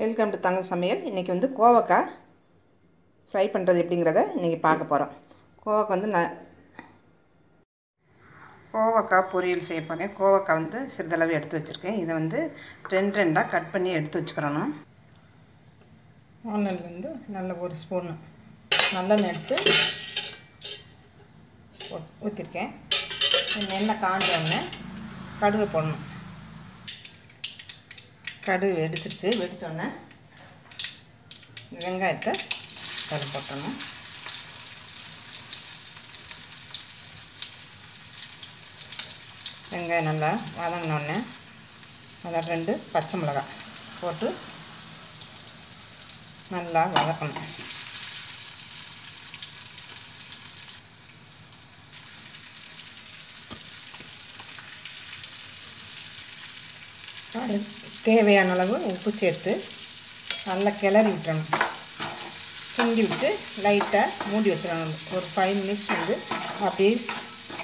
Welcome to தங்க சமையல் இன்றைக்கி வந்து கோவக்காய் ஃப்ரை பண்ணுறது எப்படிங்கிறத இன்றைக்கி பார்க்க போகிறோம் கோவக்காய் வந்து நான் கோவக்காய் பொரியல் செய்ய போகிறேன் கோவக்காய் வந்து சிறிதளவு எடுத்து வச்சுருக்கேன். இதை வந்து ரெண்டு ரெண்டாக கட் பண்ணி எடுத்து வச்சுக்கிறணும் வானல் வந்து நல்ல ஒரு ஸ்பூன் நல்லெண்ணெய் எடுத்து ஊற்றிருக்கேன் எண்ணெய் காஞ்ச உடனே கடுகு போடணும். கடுகு வெடிச்சிருச்சு. வெடித்தோடனே வெங்காயத்தை தலை போட்டணும். வெங்காயம் நல்லா வதங்கினோடனே அதில் ரெண்டு பச்சை மிளகாய் போட்டு நல்லா வதக்கணும். தேவையான அளவு உப்பு சேர்த்து நல்லா கிளறி விட்டுறணும். கிண்டி விட்டு லைட்டாக மூடி வச்சிடணும். ஒரு ஃபைவ் மினிட்ஸ் வந்து அப்படியே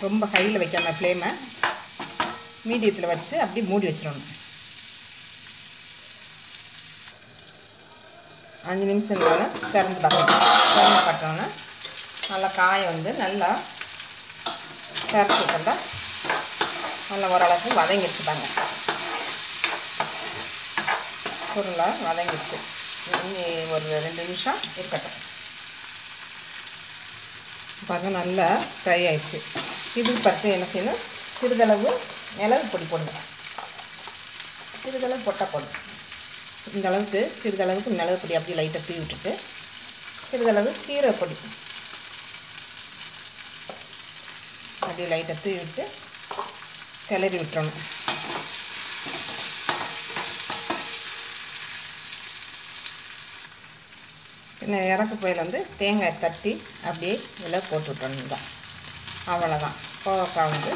ரொம்ப ஹையில் வைக்காம ஃப்ளேமை மீடியத்தில் வச்சு அப்படியே மூடி வச்சிடணும். அஞ்சு நிமிஷம் இருந்தாலும் திறந்து பார்க்கணும். திறந்து பார்த்தோன்னா நல்லா காயை வந்து நல்லா திறச்சி விட்டா நல்லா ஓரளவுக்கு வதங்கி வச்சுப்பாங்க பொருளாக வதங்கிடுச்சு. ஒரு ரெண்டு நிமிஷம் இருக்கட்டும். பாருங்க நல்லா ஃப்ரை ஆயிடுச்சு. இது பற்றி என்ன செய்யணும்? சிறிதளவு மிளகு பொடி போடணும். சிறிதளவு பொட்டை போடணும். இந்த அளவுக்கு சிறிதளவுக்கு மிளகு பொடி அப்படியே லைட்டாக தூவி விட்டுட்டு சிறிதளவு சீரக பொடி. அப்படியே லைட்டாக தூவி விட்டு கிளறி விட்டுறணும். இந்த இறக்கு பயில் வந்து தேங்காய் தட்டி அப்படியே இதில் போட்டுவிட்டோம் தான் அவ்வளோதான் கோவக்காய் வந்து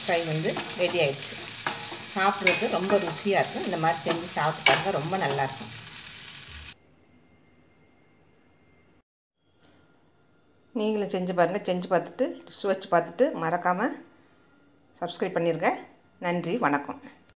ஃப்ரை வந்து ரெடி ஆயிடுச்சு. சாப்பிட்றது ரொம்ப ருசியாக இருக்கும். இந்த மாதிரி செஞ்சு சாப்பிட்டு பாருங்க. ரொம்ப நல்லாயிருக்கும் நீங்களும் செஞ்சு பாருங்கள் செஞ்சு பார்த்துட்டு சுவைச்சு பார்த்துட்டு மறக்காமல் சப்ஸ்கிரைப் பண்ணிடுங்க நன்றி. வணக்கம்.